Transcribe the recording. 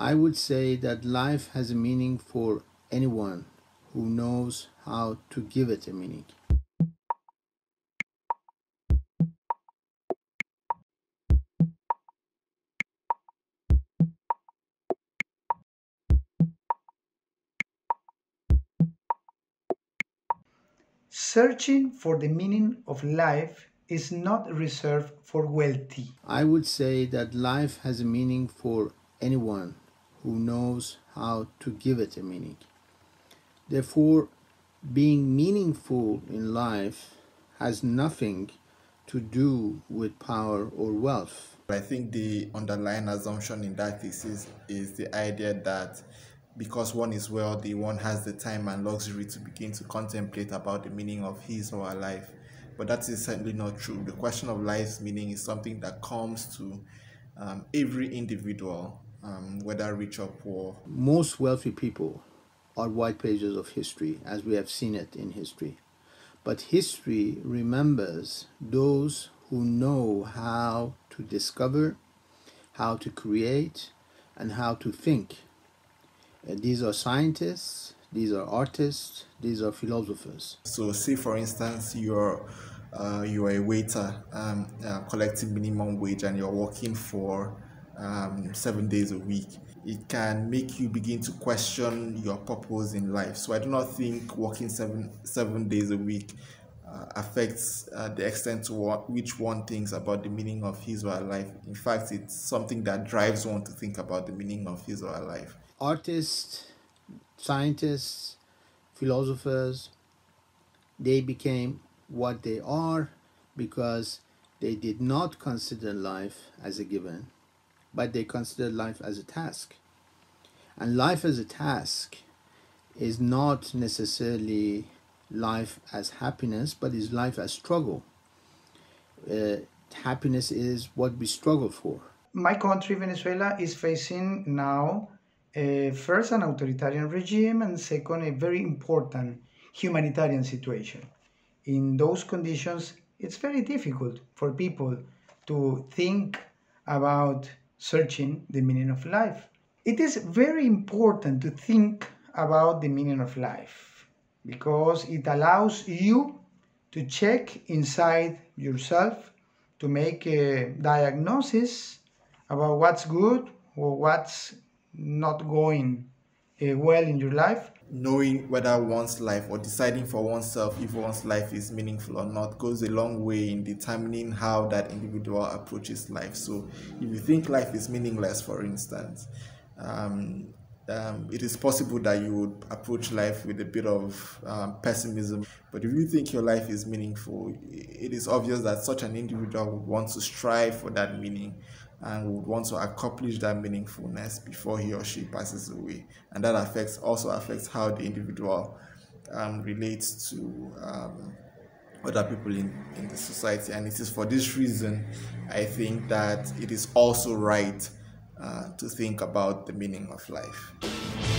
I would say that life has a meaning for anyone who knows how to give it a meaning. Searching for the meaning of life is not reserved for wealthy. I would say that life has a meaning for anyone who knows how to give it a meaning. Therefore, being meaningful in life has nothing to do with power or wealth. I think the underlying assumption in that thesis is the idea that because one is wealthy, one has the time and luxury to begin to contemplate about the meaning of his or her life. But that is certainly not true. The question of life's meaning is something that comes to um, every individual, um, whether rich or poor. Most wealthy people are white pages of history, as we have seen it in history. But history remembers those who know how to discover, how to create, and how to think. Uh, these are scientists, these are artists, these are philosophers. So, say for instance, you're uh, you're a waiter um, uh, collecting minimum wage and you're working for um, seven days a week. It can make you begin to question your purpose in life. So, I do not think working seven seven days a week uh, affects uh, the extent to what, which one thinks about the meaning of his or her life. In fact, it's something that drives one to think about the meaning of his or her life. Artists, scientists, philosophers, they became what they are because they did not consider life as a given, but they consider life as a task. And life as a task is not necessarily life as happiness, but is life as struggle. Uh, happiness is what we struggle for. My country, Venezuela, is facing now uh, first an authoritarian regime and second a very important humanitarian situation. In those conditions, it's very difficult for people to think about searching the meaning of life. It is very important to think about the meaning of life because it allows you to check inside yourself to make a diagnosis about what's good or what's not going uh, well in your life. Knowing whether one's life or deciding for oneself if one's life is meaningful or not goes a long way in determining how that individual approaches life. So, if you think life is meaningless, for instance, um, um, it is possible that you would approach life with a bit of um, pessimism. But if you think your life is meaningful, it is obvious that such an individual would want to strive for that meaning and would want to accomplish that meaningfulness before he or she passes away. And that affects also affects how the individual um, relates to um, other people in, in the society. And it is for this reason I think that it is also right uh, to think about the meaning of life.